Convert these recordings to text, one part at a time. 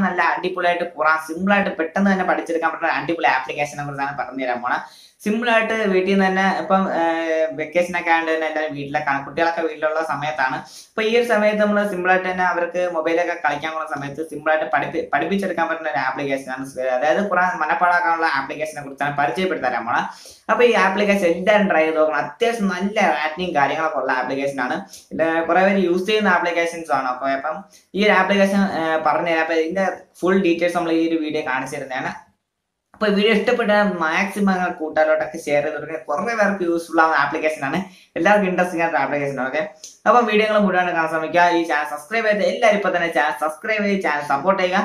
നല്ല അടിപൊളിയായിട്ട് കുറാൻ സിമ്പിൾ ആയിട്ട് പെട്ടെന്ന് തന്നെ പഠിച്ചെടുക്കാൻ പറ്റുന്ന അടിപൊളി ആപ്ലിക്കേഷനെ കുറിച്ചാണ് പറഞ്ഞു തരാൻ പോണ. സിമ്പിൾ ആയിട്ട് വീട്ടിൽ നിന്ന് തന്നെ ഇപ്പം വെക്കേഷൻ ഒക്കെ ആയതുകൊണ്ട് തന്നെ എല്ലാവരും വീട്ടിലൊക്കെ കുട്ടികളൊക്കെ വീട്ടിലുള്ള സമയത്താണ്. അപ്പൊ ഈ ഒരു സമയത്ത് നമ്മൾ സിമ്പിൾ ആയിട്ട് തന്നെ അവർക്ക് മൊബൈലൊക്കെ കളിക്കാൻ പോകുന്ന സമയത്ത് സിമ്പിൾ ആയിട്ട് പഠിപ്പി പഠിപ്പിച്ചെടുക്കാൻ പറ്റുന്ന ഒരു ആപ്ലിക്കേഷനാണ് അതായത് കുറെ മനപ്പാടാക്കാനുള്ള ആപ്ലിക്കേഷനെ കുറിച്ചാണ് പരിചയപ്പെടുത്താൻ പോണ അപ്പൊ ഈ ആപ്ലിക്കേഷൻ എല്ലാവരും ട്രൈ ചെയ്ത് നോക്കണം. അത്യാവശ്യം നല്ല റാറ്റിംഗ് കാര്യങ്ങളൊക്കെ ഉള്ള ആപ്ലിക്കേഷൻ ആണ്. കുറെ പേര് യൂസ് ചെയ്യുന്ന ആപ്ലിക്കേഷൻസ് ആണ്. അപ്പൊ അപ്പം ഈ ഒരു ആപ്ലിക്കേഷൻ പറഞ്ഞു തരാം. അപ്പൊ ഇതിന്റെ ഫുൾ ഡീറ്റെയിൽസ് നമ്മൾ ഈ ഒരു വീഡിയോ കാണിച്ചു തരുന്നതാണ്. അപ്പൊ വീഡിയോ ഇഷ്ടപ്പെട്ട മാക്സിമം കൂട്ടാലോട്ടൊക്കെ ഷെയർ ചെയ്ത് കൊടുക്കുക കുറെ പേർക്ക് യൂസ്ഫുൾ ആവുന്ന ആപ്ലിക്കേഷൻ ആണ്. എല്ലാവർക്കും ഇൻട്രസ്റ്റിംഗ് ആയിട്ടുള്ള ആപ്ലിക്കേഷൻ ഓക്കെ അപ്പൊ വീഡിയോകൾ മുഴുവൻ കാണാൻ ശ്രമിക്കുക. ഈ ചാനൽ സബ്സ്ക്രൈബ് ചെയ്ത് എല്ലാവരും ഇപ്പൊ തന്നെ ചാനൽ സബ്സ്ക്രൈബ് ചെയ്ത് ചാനൽ സപ്പോർട്ട് ചെയ്യുക.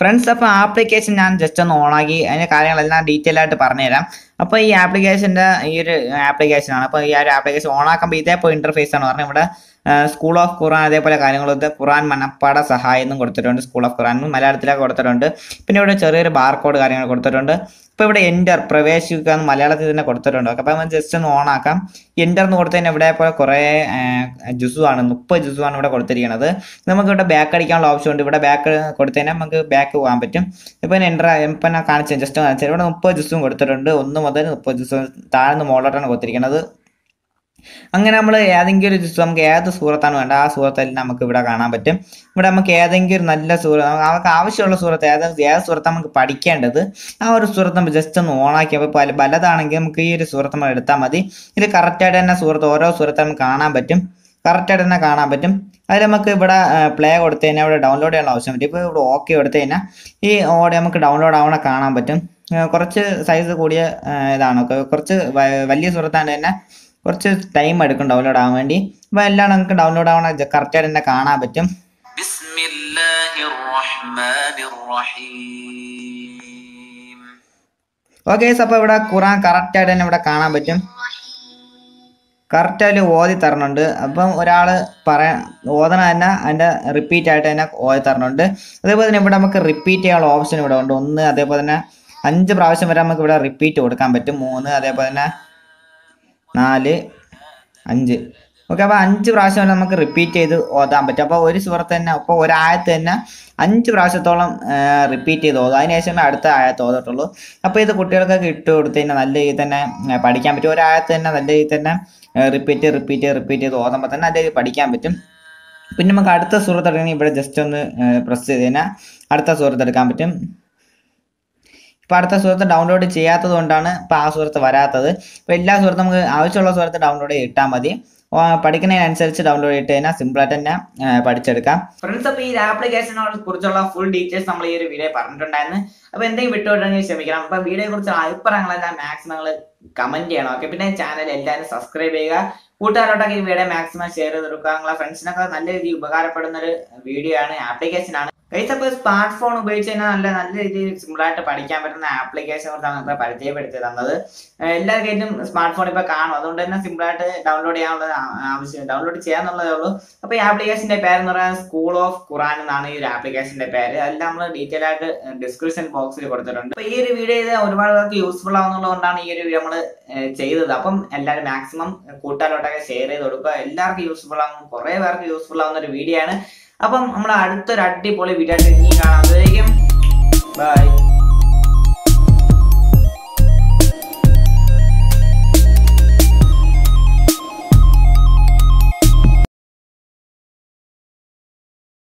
ഫ്രണ്ട്സ് അപ്പോൾ ആപ്ലിക്കേഷൻ ഞാൻ ജസ്റ്റ് ഒന്ന് ഓണാക്കി അതിന്റെ കാര്യങ്ങളെല്ലാം ഡീറ്റെയിൽ ആയിട്ട് പറഞ്ഞുതരാം. അപ്പോൾ ഈ ആപ്ലിക്കേഷന്റെ ഈ ഒരു ആപ്ലിക്കേഷൻ ആണ്. അപ്പോൾ ഈ ഒരു ആപ്ലിക്കേഷൻ ഓണാക്കുമ്പോൾ ഇതേപോലെ ഇന്റർഫേസ് ആണ് പറഞ്ഞത്. ഇവിടെ സ്കൂൾ ഓഫ് ഖുറാൻ അതേപോലെ കാര്യങ്ങളൊക്കെ ഖുറാൻ മനപ്പാട സഹായം എന്നും കൊടുത്തിട്ടുണ്ട്. സ്കൂൾ ഓഫ് ഖുറാൻ മലയാളത്തിലൊക്കെ കൊടുത്തിട്ടുണ്ട്. പിന്നെ ഇവിടെ ചെറിയൊരു ബാർകോഡ് കാര്യങ്ങൾ കൊടുത്തിട്ടുണ്ട്. ഇപ്പോൾ ഇവിടെ എന്റർ പ്രവേശിക്കുക എന്ന് മലയാളത്തിൽ തന്നെ കൊടുത്തിട്ടുണ്ട്. അപ്പോൾ നമ്മൾ ജസ്റ്റ് ഒന്ന് ഓണാക്കാം. എന്റർ എന്ന് കൊടുത്തതിന് ഇവിടെ ഇപ്പോൾ കുറേ ജുസു ആണ്. മുപ്പത് ആണ് ഇവിടെ കൊടുത്തിരിക്കുന്നത് നമുക്ക് ഇവിടെ ബാക്ക് അടിക്കാനുള്ള ഓപ്ഷൻ ഉണ്ട്. ഇവിടെ ബാക്ക് കൊടുത്തതിനാൽ നമുക്ക് ബാക്ക് പോകാൻ പറ്റും. ഇപ്പം എന്റർ ഇപ്പം കാണിച്ചു ജസ്റ്റ് കാണിച്ചത് ഇവിടെ മുപ്പത് ജുസും കൊടുത്തിട്ടുണ്ട്. ഒന്ന് മുതൽ ദിവസം താഴ്ന്ന് മുകളിലോട്ടാണ് കൊടുത്തിരിക്കുന്നത് അങ്ങനെ നമ്മൾ ഏതെങ്കിലും ഒരു നമുക്ക് ഏത് സൂറത്താണ് വേണ്ട ആ സൂറത്തെല്ലാം നമുക്ക് ഇവിടെ കാണാൻ പറ്റും. ഇവിടെ നമുക്ക് ഏതെങ്കിലും ഒരു നല്ല സൂറ നമുക്ക് ആവശ്യമുള്ള സൂറത്ത് ഏത് ഏത് സുഹൃത്ത് നമുക്ക് പഠിക്കേണ്ടത്? ആ ഒരു സൂറത്ത് നമ്മൾ ജസ്റ്റ് ഒന്ന് ഓണാക്കിയാൽ അപ്പോൾ പല പലതാണെങ്കിൽ നമുക്ക് ഈ ഒരു സൂറത്ത് നമ്മൾ എടുത്താൽ മതി. ഇത് കറക്റ്റായിട്ട് തന്നെ സൂറത്ത് ഓരോ സൂറത്ത് നമുക്ക് കാണാൻ പറ്റും. കറക്റ്റായിട്ട് തന്നെ കാണാൻ പറ്റും. അതിൽ നമുക്ക് ഇവിടെ പ്ലേ കൊടുത്തു കഴിഞ്ഞാൽ ഇവിടെ ഡൗൺലോഡ് ചെയ്യാനുള്ള ആവശ്യം പറ്റും ഇപ്പോൾ ഇവിടെ ഓക്കെ കൊടുത്തു കഴിഞ്ഞാൽ ഈ ഓടെ നമുക്ക് ഡൗൺലോഡ് ആവണ കാണാൻ പറ്റും. കുറച്ച് സൈസ് കൂടിയ ഇതാണ്. കുറച്ച് വലിയ സുഹൃത്താണ് തന്നെ കുറച്ച് ടൈം എടുക്കും ഡൗൺലോഡ് ആവാൻ വേണ്ടി. അപ്പോൾ എല്ലാം നമുക്ക് ഡൗൺലോഡ് ആവണ കറക്റ്റായിട്ട് തന്നെ കാണാൻ പറ്റും. ഓക്കെ അപ്പോൾ ഇവിടെ ഖുറാൻ കറക്റ്റായിട്ട് തന്നെ ഇവിടെ കാണാൻ പറ്റും. കറക്റ്റായിട്ട് ഓതി തരണുണ്ട്. അപ്പം ഒരാൾ പറയാൻ ഓതണ തന്നെ അതിന്റെ റിപ്പീറ്റ് ആയിട്ട് തന്നെ ഓതി തരണുണ്ട്. അതേപോലെ തന്നെ ഇവിടെ നമുക്ക് റിപ്പീറ്റ് ചെയ്യാനുള്ള ഓപ്ഷൻ ഇവിടെ ഉണ്ട്. ഒന്ന് അതേപോലെ തന്നെ അഞ്ച് പ്രാവശ്യം വരെ നമുക്ക് ഇവിടെ റിപ്പീറ്റ് കൊടുക്കാൻ പറ്റും. മൂന്ന് അതേപോലെ തന്നെ നാല് അഞ്ച്. ഓക്കെ അപ്പോൾ അഞ്ച് പ്രാവശ്യം വരെ നമുക്ക് റിപ്പീറ്റ് ചെയ്ത് ഓതാൻ പറ്റും. അപ്പോൾ ഒരു സുഹൃത്ത് തന്നെ അപ്പോൾ ഒരായത്ത് തന്നെ അഞ്ച് പ്രാവശ്യത്തോളം റിപ്പീറ്റ് ചെയ്ത് ഓതും. അതിനുശേഷമേ അടുത്ത ആയത്ത് ഓതട്ടുള്ളൂ അപ്പോൾ ഇത് കുട്ടികൾക്കൊക്കെ ഇട്ട് കൊടുത്ത് കഴിഞ്ഞാൽ നല്ല രീതിയിൽ തന്നെ പഠിക്കാൻ പറ്റും. ഒരായത്ത് തന്നെ നല്ല രീതിയിൽ തന്നെ റിപ്പീറ്റ് റിപ്പീറ്റ് റിപ്പീറ്റ് ചെയ്ത് ഓതുമ്പോൾ തന്നെ നല്ല രീതിയിൽ പഠിക്കാൻ പറ്റും. പിന്നെ നമുക്ക് അടുത്ത സുഹൃത്ത് ഇവിടെ ജസ്റ്റ് ഒന്ന് പ്രസ് ചെയ്ത് കഴിഞ്ഞാൽ അടുത്ത സുഹൃത്ത് എടുക്കാൻ പറ്റും. ഇപ്പോൾ അടുത്ത സുഹൃത്ത് ഡൗൺലോഡ് ചെയ്യാത്തത് കൊണ്ടാണ് ഇപ്പോൾ ആ സുഹൃത്ത് വരാത്തത്. ഇപ്പോൾ എല്ലാ സുഹൃത്തും നമുക്ക് ആവശ്യമുള്ള സുഹൃത്ത് ഡൗൺലോഡ് ചെയ്തിട്ടാൽ മതി. പഠിക്കുന്നതിനനുസരിച്ച് ഡൗൺലോഡ് ചെയ്തിട്ട് കഴിഞ്ഞാൽ സിമ്പിളായിട്ട് തന്നെ പഠിച്ചെടുക്കാം. ഫ്രണ്ട്സ് അപ്പോൾ ഈ ആപ്ലിക്കേഷനെ കുറിച്ചുള്ള ഫുൾ ഡീറ്റെയിൽസ് നമ്മൾ ഈ ഒരു വീഡിയോ പറഞ്ഞിട്ടുണ്ടായിരുന്നു. അപ്പോൾ എന്തെങ്കിലും വിട്ടുകൊണ്ടെങ്കിൽ ക്ഷമിക്കണം. അപ്പോൾ വീഡിയോയെ കുറിച്ച് അഭിപ്രായങ്ങളെല്ലാം മാക്സിമം നിങ്ങൾ കമന്റ് ചെയ്യണം. ഓക്കെ പിന്നെ ചാനൽ എല്ലാവരും സബ്സ്ക്രൈബ് ചെയ്യുക. കൂട്ടുകാരോട്ടൊക്കെ ഈ വീഡിയോ മാക്സിമം ഷെയർ ചെയ്ത് കൊടുക്കുക. നിങ്ങളെ ഫ്രണ്ട്സിനൊക്കെ നല്ല രീതിയിൽ ഉപകാരപ്പെടുന്ന ഒരു വീഡിയോ ആണ്. ആപ്ലിക്കേഷൻ കൈസ് അപ്പോൾ സ്മാർട്ട് ഫോൺ ഉപയോഗിച്ച് കഴിഞ്ഞാൽ നല്ല നല്ല രീതിയിൽ സിമ്പിളായിട്ട് പഠിക്കാൻ പറ്റുന്ന ആപ്ലിക്കേഷൻ കുറിച്ചാണ് ഇപ്പോൾ പരിചയപ്പെടുത്തി തന്നത്. എല്ലാ കയ്യിലും സ്മാർട്ട് ഫോൺ ഇപ്പോൾ കാണും. അതുകൊണ്ട് തന്നെ സിമ്പിളായിട്ട് ഡൗൺലോഡ് ചെയ്യാനുള്ള ആവശ്യം ഡൗൺലോഡ് ചെയ്യാന്നുള്ളതേ ഉള്ളൂ. അപ്പോൾ ഈ ആപ്ലിക്കേഷന്റെ പേര് എന്ന് പറയുന്നത് സ്കൂൾ ഓഫ് ഖുറാൻ എന്നാണ് ഈ ഒരു ആപ്ലിക്കേഷന്റെ പേര്. അതെല്ലാം നമ്മൾ ഡീറ്റെയിൽ ആയിട്ട് ഡിസ്ക്രിപ്ഷൻ ബോക്സിൽ കൊടുത്തിട്ടുണ്ട്. അപ്പോൾ ഈ ഒരു വീഡിയോ ചെയ്ത് ഒരുപാട് പേർക്ക് യൂസ്ഫുൾ കൊണ്ടാണ് ഈ ഒരു വീഡിയോ നമ്മൾ ചെയ്തത്. അപ്പം എല്ലാവരും മാക്സിമം കൂട്ടാലോട്ടൊക്കെ ഷെയർ ചെയ്ത് കൊടുക്കുക. എല്ലാവർക്കും യൂസ്ഫുൾ ആവും. കുറേ പേർക്ക് യൂസ്ഫുൾ ആവുന്ന ഒരു വീഡിയോ ആണ്. അപ്പം നമ്മൾ അടുത്തൊരു അടിപൊളി വീഡിയോ ആയിട്ട് ഇനി കാണാം. ബൈ